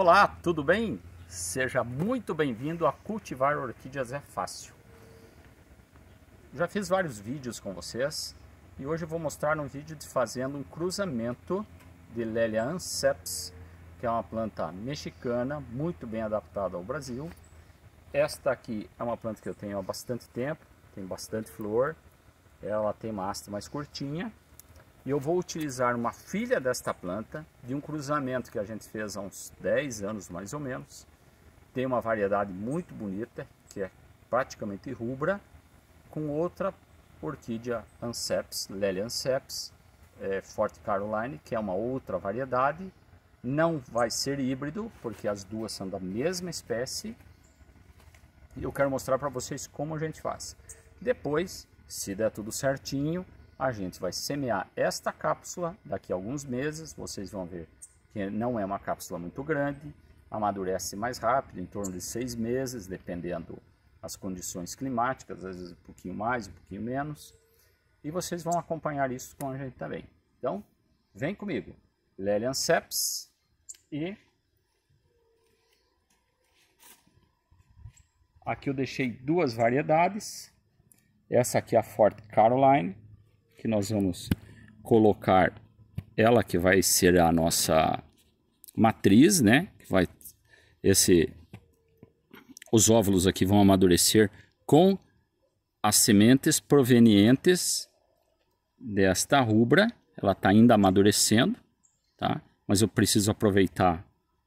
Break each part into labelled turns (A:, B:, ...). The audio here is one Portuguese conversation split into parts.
A: Olá, tudo bem? Seja muito bem-vindo a Cultivar Orquídeas é Fácil. Já fiz vários vídeos com vocês e hoje vou mostrar um vídeo de fazendo um cruzamento de Lélia anceps, que é uma planta mexicana muito bem adaptada ao Brasil. Esta aqui é uma planta que eu tenho há bastante tempo, tem bastante flor, ela tem uma haste mais curtinha e eu vou utilizar uma filha desta planta de um cruzamento que a gente fez há uns 10 anos mais ou menos. Tem uma variedade muito bonita, que é praticamente rubra, com outra orquídea Anceps, Lélia Anceps, é, Forte Caroline, que é uma outra variedade. Não vai ser híbrido, porque as duas são da mesma espécie. E eu quero mostrar para vocês como a gente faz. Depois, se der tudo certinho, a gente vai semear esta cápsula daqui a alguns meses, vocês vão ver que não é uma cápsula muito grande, amadurece mais rápido, em torno de seis meses, dependendo as condições climáticas, às vezes um pouquinho mais, um pouquinho menos, e vocês vão acompanhar isso com a gente também. Então, vem comigo, Lelian Seps e aqui eu deixei duas variedades, essa aqui é a Fort Caroline, que nós vamos colocar ela que vai ser a nossa matriz, né? Que vai esse os óvulos aqui vão amadurecer com as sementes provenientes desta rubra. Ela está ainda amadurecendo, tá? Mas eu preciso aproveitar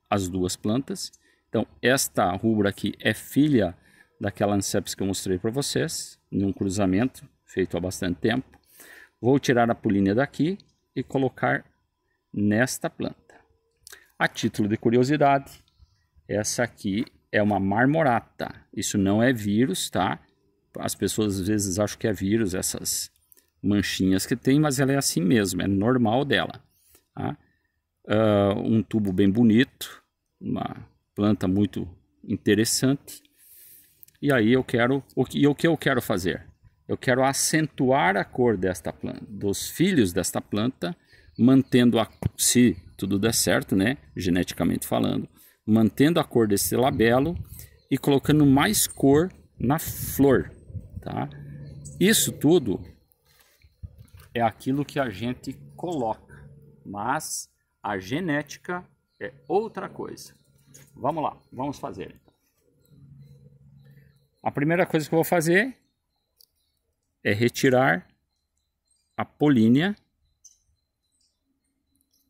A: as duas plantas. Então, esta rubra aqui é filha daquela Anceps que eu mostrei para vocês, em um cruzamento feito há bastante tempo. Vou tirar a polínia daqui e colocar nesta planta. A título de curiosidade, essa aqui é uma marmorata. Isso não é vírus, tá? As pessoas às vezes acham que é vírus, essas manchinhas que tem, mas ela é assim mesmo, é normal dela. Tá? Uh, um tubo bem bonito, uma planta muito interessante. E aí eu quero, que, o que eu quero fazer? Eu quero acentuar a cor desta planta, dos filhos desta planta, mantendo a, se tudo der certo, né, geneticamente falando, mantendo a cor desse labelo e colocando mais cor na flor, tá? Isso tudo é aquilo que a gente coloca, mas a genética é outra coisa. Vamos lá, vamos fazer. A primeira coisa que eu vou fazer é retirar a polínia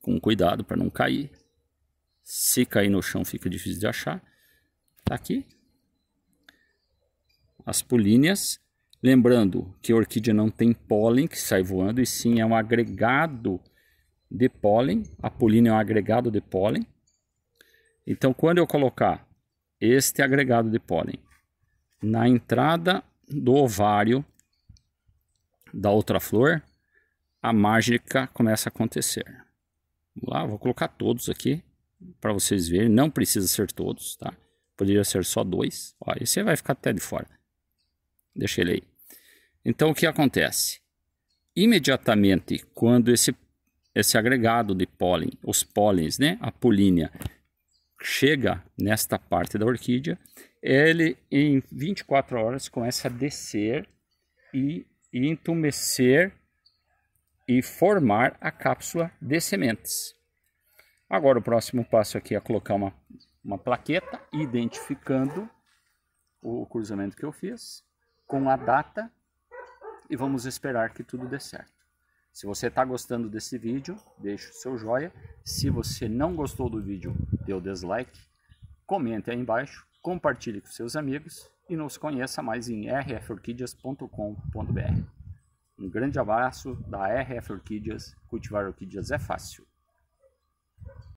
A: com cuidado para não cair. Se cair no chão fica difícil de achar. Tá aqui. As políneas. Lembrando que a orquídea não tem pólen que sai voando, e sim é um agregado de pólen. A polínia é um agregado de pólen. Então, quando eu colocar este agregado de pólen na entrada do ovário da outra flor, a mágica começa a acontecer. Vamos lá, vou colocar todos aqui para vocês verem. Não precisa ser todos, tá? Poderia ser só dois. Ó, esse vai ficar até de fora. Deixa ele aí. Então, o que acontece? Imediatamente, quando esse, esse agregado de pólen, os pólens, né, a polínia, chega nesta parte da orquídea, ele em 24 horas começa a descer e entumecer e formar a cápsula de sementes. Agora o próximo passo aqui é colocar uma, uma plaqueta identificando o cruzamento que eu fiz com a data e vamos esperar que tudo dê certo. Se você está gostando desse vídeo, deixe o seu joinha. Se você não gostou do vídeo, dê o dislike. Comente aí embaixo, compartilhe com seus amigos e nos conheça mais em rforquídeas.com.br. Um grande abraço da RF Orquídeas, cultivar orquídeas é fácil.